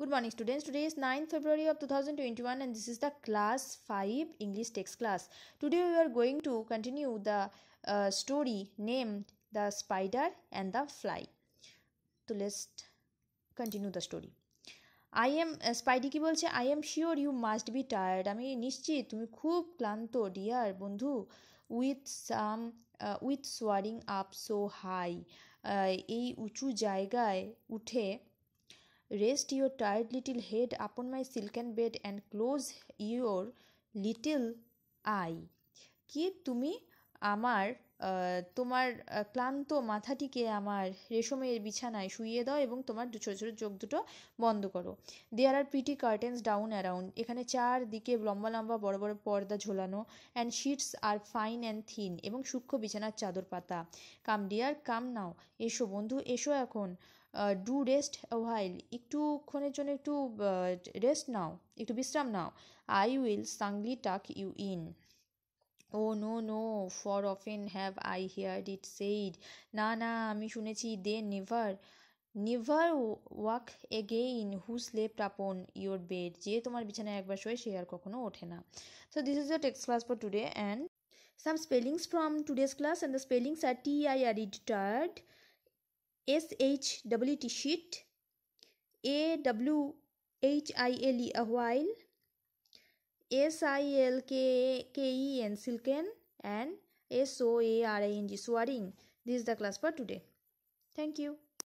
Good morning students. Today is 9th February of 2021 and this is the class 5 English text class. Today we are going to continue the uh, story named The Spider and the Fly. So let's continue the story. I am Spidey কি বলছে I am sure you must be tired আমি নিশ্চিত তুমি খুব ক্লান্ত dear বন্ধু with some with soaring up so high এই উঁচু জায়গায় উঠে rest your tired little head upon my silken bed and close your little eye কি তুমি আমার তোমার ক্লান্ত মাথাটিকে আমার রেশমের বিছানায় শুইয়ে দাও এবং তোমার ছোটো ছোটো চোখ দুটো বন্ধ করো। There are pretty curtains down around এখানে চারদিকে লম্বা লম্বা, বড় বড় পর্দা ঝোলানো and sheets are fine and thin এবং সূক্ষ্ম বিছানার চাদর পাতা। কাম ডিয়ার কাম নাও এসো, বন্ধু, এসো এখন। ডু রেস্ট ওয়াইল একটুক্ষণের জন্য একটু রেস্ট নাও। একটু বিশ্রাম নাও। I will snugly tuck you in oh no no for often have I heard it said না না, আমি শুনেছি, they never. Never walk again, who slept upon your bed, যে তোমার বিছানায় একবার শোয় সে আর কখনো ওঠে না। So this is the text class for today and some spellings from today's class and the spellings are T I R E tired S H W T sheet, A W H I L E a while S I L K K E N silken and S O A R I N G swearing. This is the class for today. Thank you.